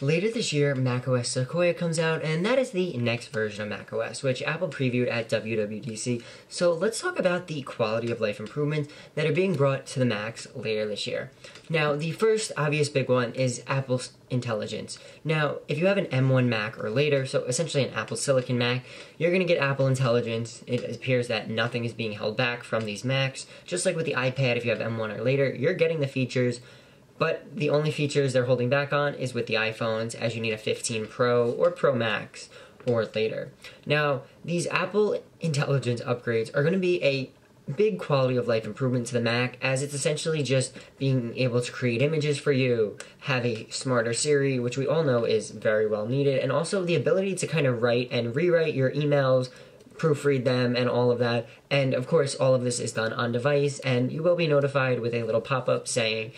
Later this year, macOS Sequoia comes out, and that is the next version of macOS, which Apple previewed at WWDC. So let's talk about the quality of life improvements that are being brought to the Macs later this year. Now, the first obvious big one is Apple's intelligence. Now, if you have an M1 Mac or later, so essentially an Apple Silicon Mac, you're going to get Apple Intelligence. It appears that nothing is being held back from these Macs. Just like with the iPad, if you have M1 or later, you're getting the features but the only features they're holding back on is with the iPhones, as you need a 15 Pro or Pro Max or later. Now, these Apple Intelligence upgrades are going to be a big quality of life improvement to the Mac, as it's essentially just being able to create images for you, have a smarter Siri, which we all know is very well needed, and also the ability to kind of write and rewrite your emails proofread them and all of that. And of course, all of this is done on device, and you will be notified with a little pop up saying,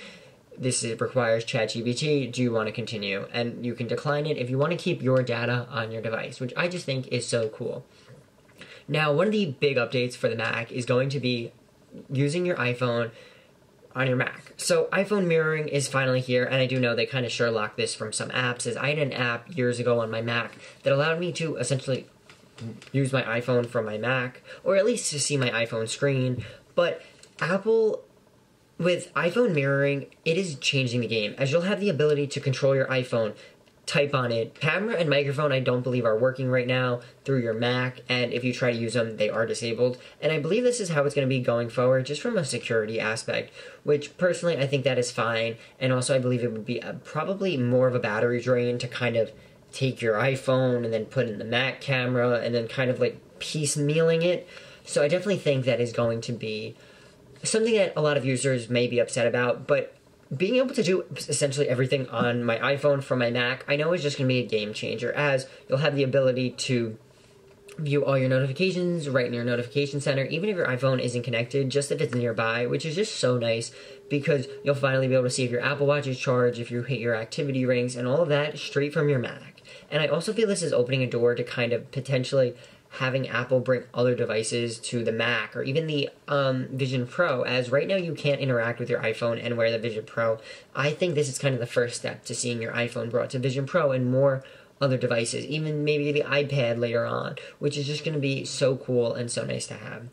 this requires ChatGPT. Do you want to continue? And you can decline it if you want to keep your data on your device, which I just think is so cool. Now, one of the big updates for the Mac is going to be using your iPhone on your Mac. So iPhone mirroring is finally here, and I do know they kind of Sherlock this from some apps. As I had an app years ago on my Mac that allowed me to essentially use my iPhone from my Mac, or at least to see my iPhone screen. But Apple with iPhone mirroring, it is changing the game as you'll have the ability to control your iPhone, type on it. Camera and microphone, I don't believe, are working right now through your Mac, and if you try to use them, they are disabled. And I believe this is how it's going to be going forward, just from a security aspect, which personally I think that is fine. And also, I believe it would be a, probably more of a battery drain to kind of take your iPhone and then put in the Mac camera and then kind of like piecemealing it. So I definitely think that is going to be something that a lot of users may be upset about, but being able to do essentially everything on my iPhone from my Mac, I know is just going to be a game changer as you'll have the ability to view all your notifications right in your notification center, even if your iPhone isn't connected, just if it's nearby, which is just so nice because you'll finally be able to see if your Apple Watch is charged, if you hit your activity rings, and all of that straight from your Mac. And I also feel this is opening a door to kind of potentially having Apple bring other devices to the Mac or even the um, Vision Pro, as right now you can't interact with your iPhone and wear the Vision Pro. I think this is kind of the first step to seeing your iPhone brought to Vision Pro and more other devices, even maybe the iPad later on, which is just going to be so cool and so nice to have.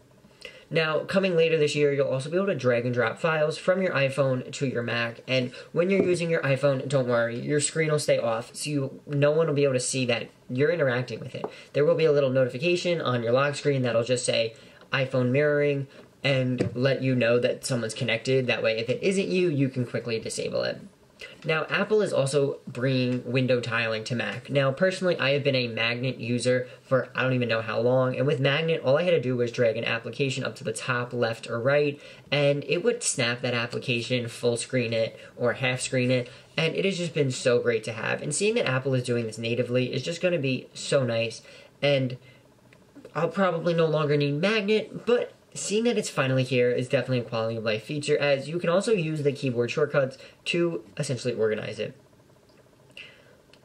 Now, coming later this year, you'll also be able to drag and drop files from your iPhone to your Mac. And when you're using your iPhone, don't worry, your screen will stay off, so you, no one will be able to see that you're interacting with it. There will be a little notification on your lock screen that'll just say iPhone mirroring and let you know that someone's connected. That way, if it isn't you, you can quickly disable it. Now, Apple is also bringing window tiling to Mac. Now, personally, I have been a Magnet user for I don't even know how long, and with Magnet, all I had to do was drag an application up to the top, left, or right, and it would snap that application, full screen it, or half screen it, and it has just been so great to have. And seeing that Apple is doing this natively is just going to be so nice, and I'll probably no longer need Magnet, but seeing that it's finally here is definitely a quality of life feature, as you can also use the keyboard shortcuts to essentially organize it.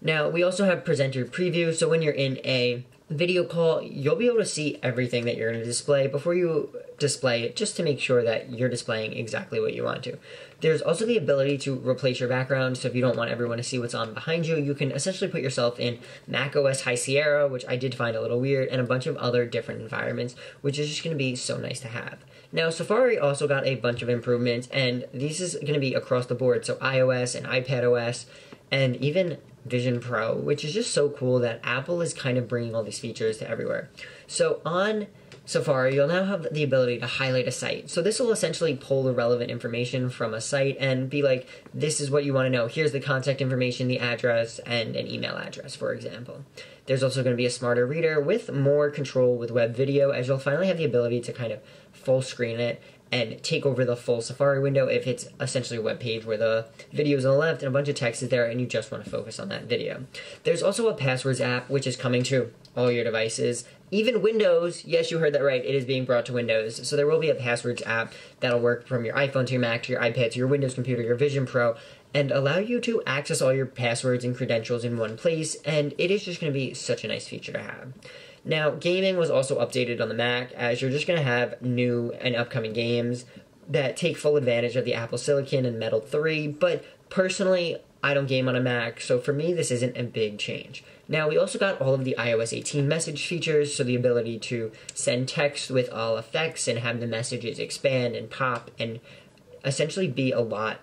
Now, we also have presenter preview, so when you're in a video call, you'll be able to see everything that you're going to display before you display it, just to make sure that you're displaying exactly what you want to. There's also the ability to replace your background, so if you don't want everyone to see what's on behind you, you can essentially put yourself in Mac OS High Sierra, which I did find a little weird, and a bunch of other different environments, which is just going to be so nice to have. Now, Safari also got a bunch of improvements, and this is going to be across the board, so iOS and iPad OS, and even Vision Pro, which is just so cool that Apple is kind of bringing all these features to everywhere. So on Safari, you'll now have the ability to highlight a site. So this will essentially pull the relevant information from a site and be like, this is what you want to know. Here's the contact information, the address, and an email address, for example. There's also going to be a smarter reader with more control with web video, as you'll finally have the ability to kind of full screen it and take over the full Safari window if it's essentially a web page where the video is on the left and a bunch of text is there and you just want to focus on that video. There's also a passwords app which is coming to all your devices. Even Windows, yes, you heard that right, it is being brought to Windows. So there will be a passwords app that'll work from your iPhone to your Mac to your iPad to your Windows computer, your Vision Pro, and allow you to access all your passwords and credentials in one place. And it is just going to be such a nice feature to have. Now, gaming was also updated on the Mac, as you're just going to have new and upcoming games that take full advantage of the Apple Silicon and Metal 3. But personally, I don't game on a Mac, so for me, this isn't a big change. Now, we also got all of the iOS 18 message features, so the ability to send text with all effects and have the messages expand and pop and essentially be a lot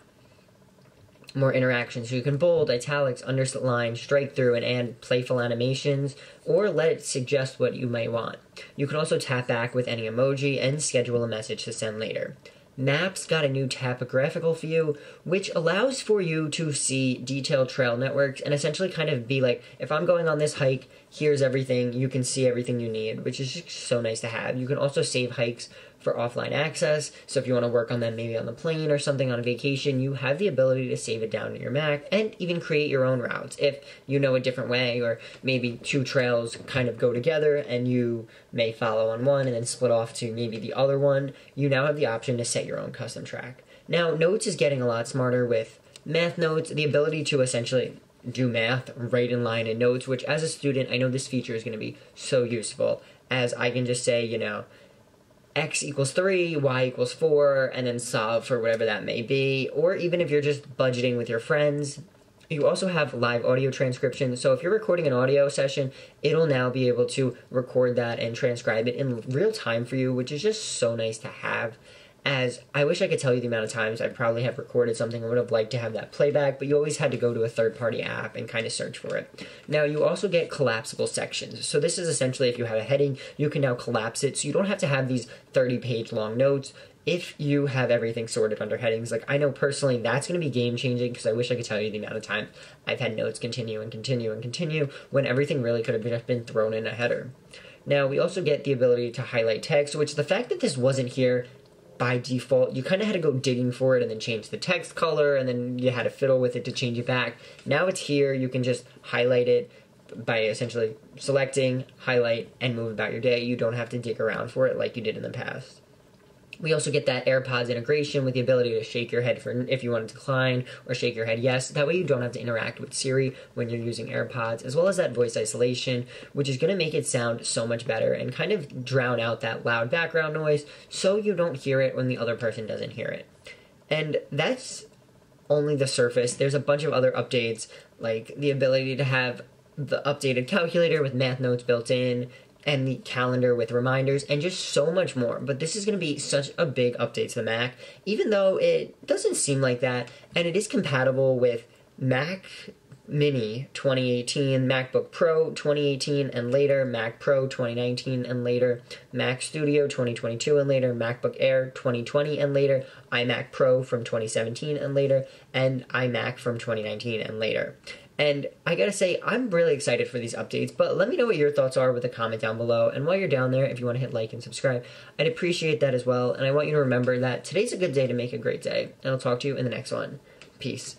more interaction. So you can bold, italics, underline, strike through, and add playful animations, or let it suggest what you might want. You can also tap back with any emoji and schedule a message to send later. Maps got a new topographical view, which allows for you to see detailed trail networks and essentially kind of be like, if I'm going on this hike, here's everything, you can see everything you need, which is just so nice to have. You can also save hikes for offline access. So if you want to work on them maybe on the plane or something on vacation, you have the ability to save it down in your Mac and even create your own routes if you know a different way or maybe two trails kind of go together and you may follow on one and then split off to maybe the other one. You now have the option to set your own custom track. Now, Notes is getting a lot smarter with math notes, the ability to essentially do math right in line in notes, which as a student, I know this feature is going to be so useful as I can just say, you know, x equals 3, y equals 4, and then solve for whatever that may be. Or even if you're just budgeting with your friends, you also have live audio transcription. So if you're recording an audio session, it'll now be able to record that and transcribe it in real time for you, which is just so nice to have as I wish I could tell you the amount of times I probably have recorded something and would have liked to have that playback, but you always had to go to a third party app and kind of search for it. Now, you also get collapsible sections. So, this is essentially if you have a heading, you can now collapse it so you don't have to have these 30 page long notes. If you have everything sorted under headings, like I know personally that's going to be game changing because I wish I could tell you the amount of time I've had notes continue and continue and continue when everything really could have just been thrown in a header. Now, we also get the ability to highlight text, which the fact that this wasn't here by default, you kind of had to go digging for it and then change the text color, and then you had to fiddle with it to change it back. Now it's here, you can just highlight it by essentially selecting, highlight, and move about your day. You don't have to dig around for it like you did in the past. We also get that AirPods integration with the ability to shake your head for if you want to decline or shake your head yes. That way you don't have to interact with Siri when you're using AirPods, as well as that voice isolation, which is going to make it sound so much better and kind of drown out that loud background noise so you don't hear it when the other person doesn't hear it. And that's only the surface. There's a bunch of other updates, like the ability to have the updated calculator with math notes built in, and the calendar with reminders and just so much more. But this is going to be such a big update to the Mac, even though it doesn't seem like that, and it is compatible with Mac Mini 2018, MacBook Pro 2018 and later, Mac Pro 2019 and later, Mac Studio 2022 and later, MacBook Air 2020 and later, iMac Pro from 2017 and later, and iMac from 2019 and later. And I gotta say, I'm really excited for these updates, but let me know what your thoughts are with a comment down below. And while you're down there, if you want to hit like and subscribe, I'd appreciate that as well. And I want you to remember that today's a good day to make a great day. And I'll talk to you in the next one. Peace.